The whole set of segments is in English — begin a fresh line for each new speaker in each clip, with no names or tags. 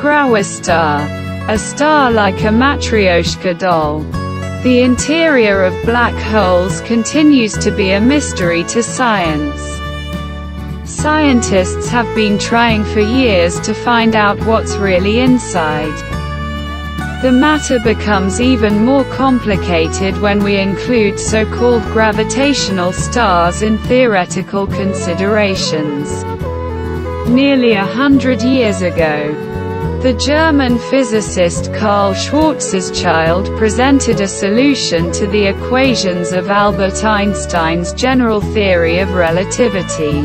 Gravastar. A star like a Matryoshka doll. The interior of black holes continues to be a mystery to science. Scientists have been trying for years to find out what's really inside. The matter becomes even more complicated when we include so-called gravitational stars in theoretical considerations. Nearly a hundred years ago, the German physicist Karl Schwarzschild presented a solution to the equations of Albert Einstein's general theory of relativity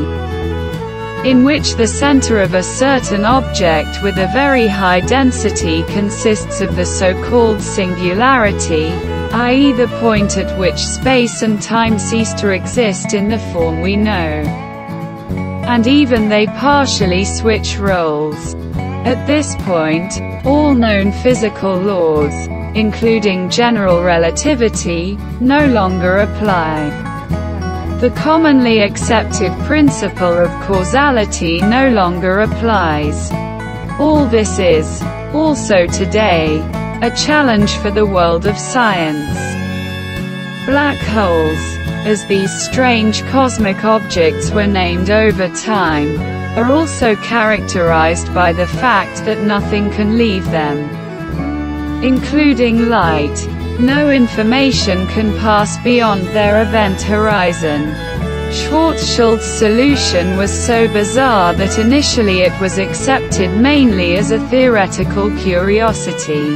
in which the center of a certain object with a very high density consists of the so-called singularity, i.e. the point at which space and time cease to exist in the form we know. And even they partially switch roles. At this point, all known physical laws, including general relativity, no longer apply. The commonly accepted principle of causality no longer applies. All this is, also today, a challenge for the world of science. Black holes, as these strange cosmic objects were named over time, are also characterized by the fact that nothing can leave them, including light. No information can pass beyond their event horizon. Schwarzschild's solution was so bizarre that initially it was accepted mainly as a theoretical curiosity.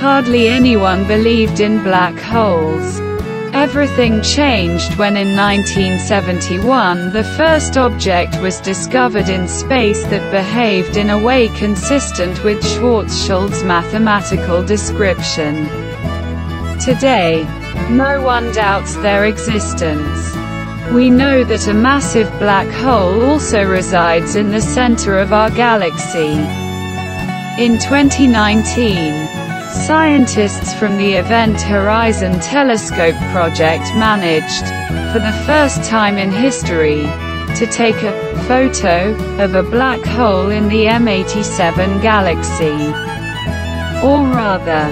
Hardly anyone believed in black holes. Everything changed when in 1971 the first object was discovered in space that behaved in a way consistent with Schwarzschild's mathematical description. Today, no one doubts their existence. We know that a massive black hole also resides in the center of our galaxy. In 2019, Scientists from the Event Horizon Telescope project managed, for the first time in history, to take a photo of a black hole in the M87 galaxy. Or rather,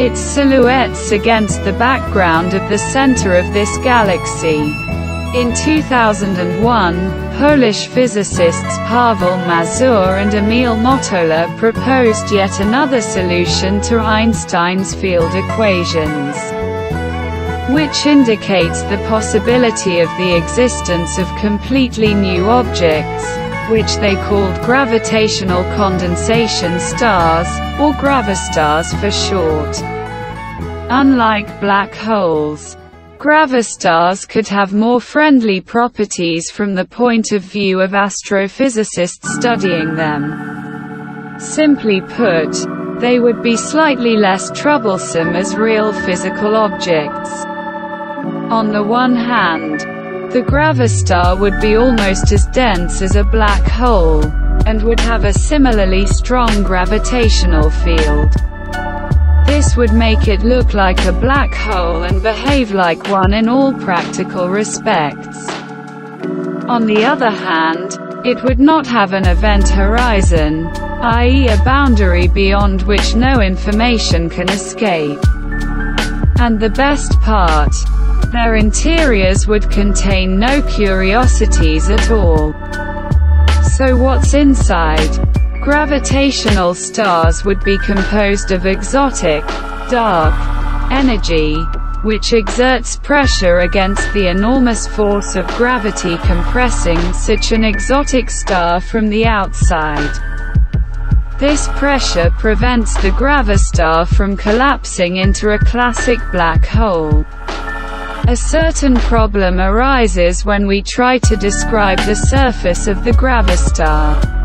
its silhouettes against the background of the center of this galaxy. In 2001, Polish physicists Paweł Mazur and Emil Mottola proposed yet another solution to Einstein's field equations, which indicates the possibility of the existence of completely new objects, which they called gravitational condensation stars, or gravastars for short. Unlike black holes, Gravastars could have more friendly properties from the point of view of astrophysicists studying them. Simply put, they would be slightly less troublesome as real physical objects. On the one hand, the gravastar would be almost as dense as a black hole, and would have a similarly strong gravitational field. This would make it look like a black hole and behave like one in all practical respects. On the other hand, it would not have an event horizon, i.e. a boundary beyond which no information can escape. And the best part, their interiors would contain no curiosities at all. So what's inside? Gravitational stars would be composed of exotic, dark, energy, which exerts pressure against the enormous force of gravity compressing such an exotic star from the outside. This pressure prevents the gravastar from collapsing into a classic black hole. A certain problem arises when we try to describe the surface of the gravastar.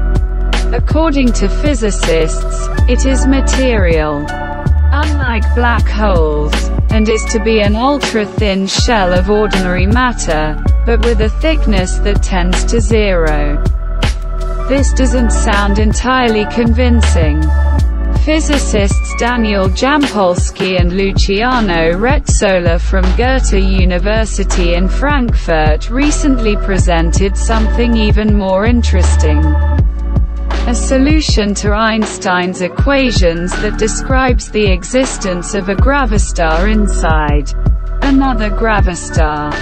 According to physicists, it is material, unlike black holes, and is to be an ultra-thin shell of ordinary matter, but with a thickness that tends to zero. This doesn't sound entirely convincing. Physicists Daniel Jampolsky and Luciano Rezzolla from Goethe University in Frankfurt recently presented something even more interesting. A solution to Einstein's equations that describes the existence of a gravastar inside another gravastar.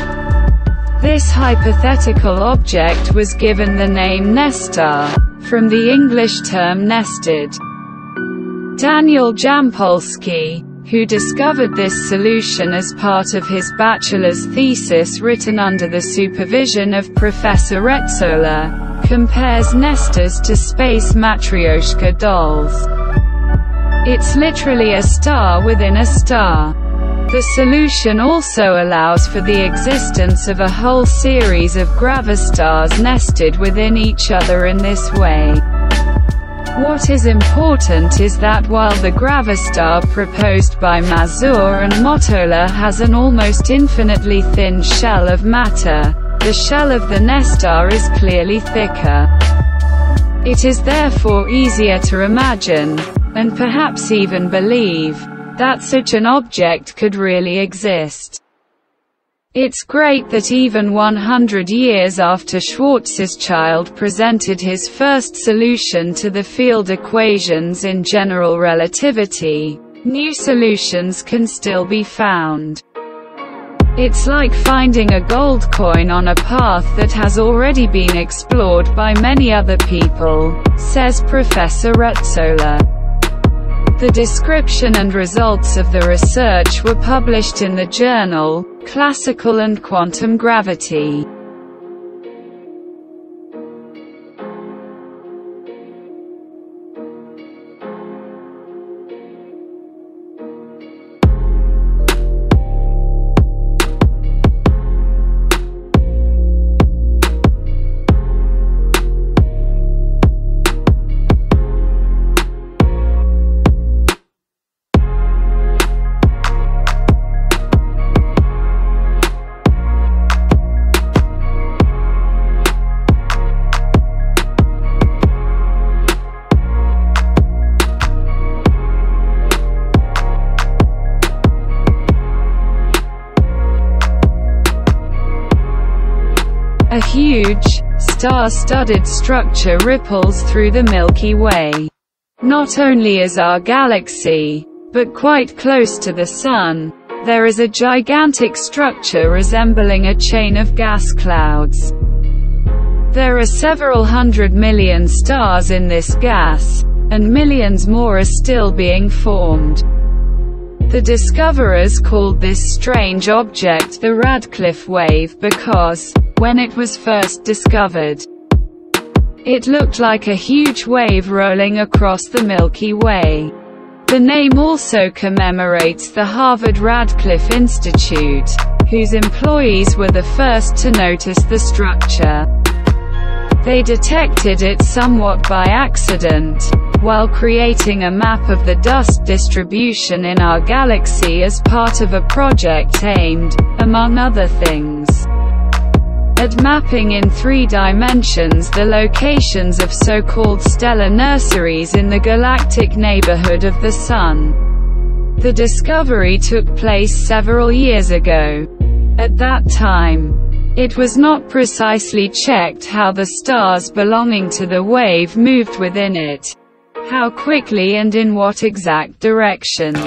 This hypothetical object was given the name Nestar, from the English term nested. Daniel Jampolsky, who discovered this solution as part of his bachelor's thesis written under the supervision of Professor Rezzolla, compares nestars to space matryoshka dolls. It's literally a star within a star. The solution also allows for the existence of a whole series of gravastars nested within each other in this way. What is important is that while the gravastar proposed by Mazur and Mottola has an almost infinitely thin shell of matter, the shell of the Nestar is clearly thicker. It is therefore easier to imagine, and perhaps even believe, that such an object could really exist. It's great that even 100 years after Schwarzschild presented his first solution to the field equations in general relativity, new solutions can still be found. It's like finding a gold coin on a path that has already been explored by many other people, says Professor Rezzolla. The description and results of the research were published in the journal, Classical and Quantum Gravity. Star-studded structure ripples through the Milky Way. Not only is our galaxy, but quite close to the Sun, there is a gigantic structure resembling a chain of gas clouds. There are several hundred million stars in this gas, and millions more are still being formed. The discoverers called this strange object the Radcliffe wave because, when it was first discovered. It looked like a huge wave rolling across the Milky Way. The name also commemorates the Harvard Radcliffe Institute, whose employees were the first to notice the structure. They detected it somewhat by accident, while creating a map of the dust distribution in our galaxy as part of a project aimed, among other things, at mapping in three dimensions the locations of so-called stellar nurseries in the galactic neighborhood of the Sun. The discovery took place several years ago. At that time, it was not precisely checked how the stars belonging to the wave moved within it, how quickly and in what exact directions.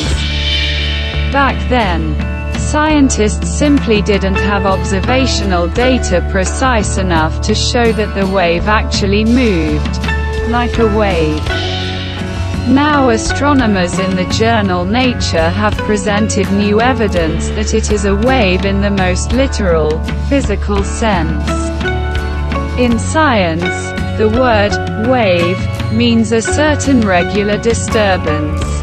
Back then, Scientists simply didn't have observational data precise enough to show that the wave actually moved, like a wave. Now astronomers in the journal Nature have presented new evidence that it is a wave in the most literal, physical sense. In science, the word, wave, means a certain regular disturbance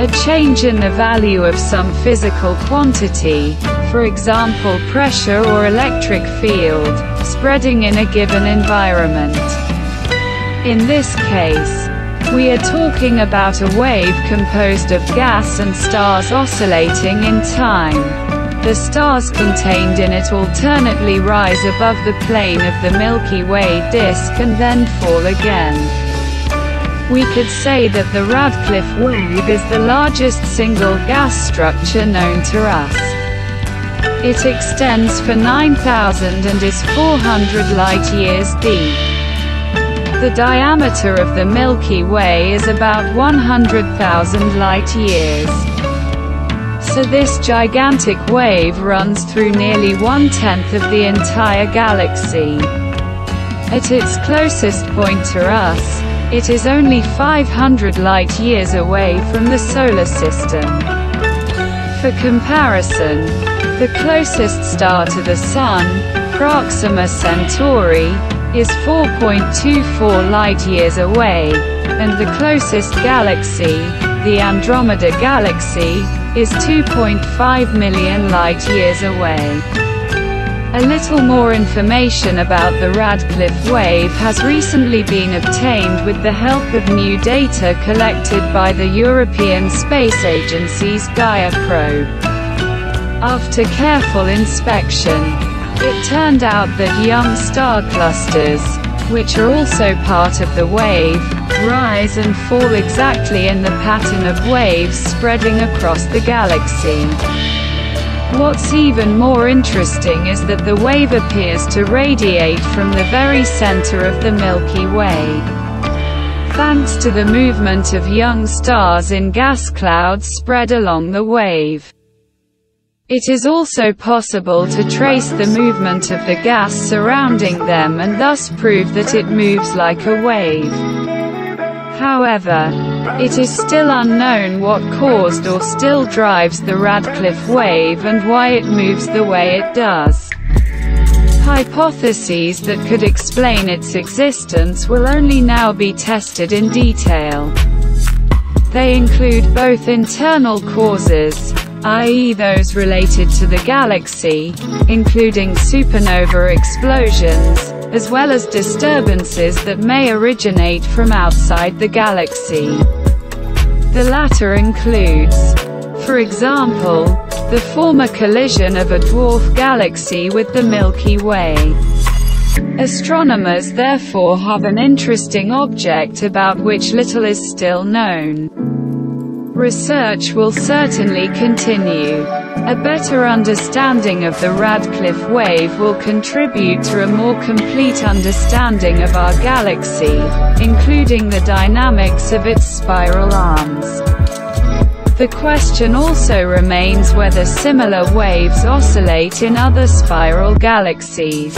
a change in the value of some physical quantity, for example pressure or electric field, spreading in a given environment. In this case, we are talking about a wave composed of gas and stars oscillating in time. The stars contained in it alternately rise above the plane of the Milky Way disk and then fall again. We could say that the Radcliffe wave is the largest single gas structure known to us. It extends for 9,000 and is 400 light-years deep. The diameter of the Milky Way is about 100,000 light-years. So this gigantic wave runs through nearly one-tenth of the entire galaxy. At its closest point to us, it is only 500 light-years away from the Solar System. For comparison, the closest star to the Sun, Proxima Centauri, is 4.24 light-years away, and the closest galaxy, the Andromeda Galaxy, is 2.5 million light-years away. A little more information about the Radcliffe wave has recently been obtained with the help of new data collected by the European Space Agency's Gaia probe. After careful inspection, it turned out that young star clusters, which are also part of the wave, rise and fall exactly in the pattern of waves spreading across the galaxy. What's even more interesting is that the wave appears to radiate from the very center of the Milky Way. Thanks to the movement of young stars in gas clouds spread along the wave. It is also possible to trace the movement of the gas surrounding them and thus prove that it moves like a wave. However, it is still unknown what caused or still drives the Radcliffe wave and why it moves the way it does. Hypotheses that could explain its existence will only now be tested in detail. They include both internal causes, i.e. those related to the galaxy, including supernova explosions, as well as disturbances that may originate from outside the galaxy. The latter includes, for example, the former collision of a dwarf galaxy with the Milky Way. Astronomers therefore have an interesting object about which little is still known. Research will certainly continue. A better understanding of the Radcliffe wave will contribute to a more complete understanding of our galaxy, including the dynamics of its spiral arms. The question also remains whether similar waves oscillate in other spiral galaxies.